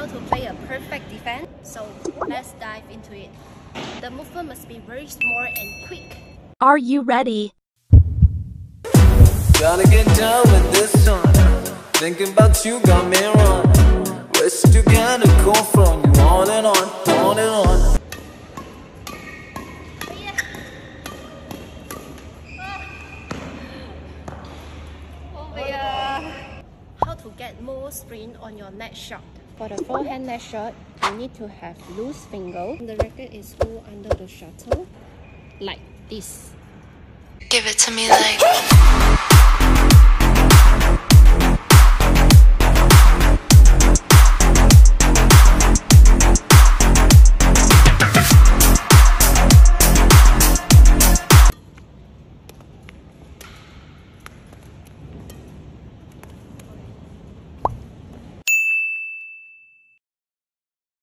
how to play a perfect defense. So let's dive into it. The movement must be very small and quick. Are you ready? Gotta get down with this one. Thinking about you got me wrong. Where's you gotta go from? You on and on, on and on. Oh yeah. Oh, how to get more spin on your net shot. For the forehand net shot, you need to have loose finger. The racket is pulled under the shuttle, like this. Give it to me like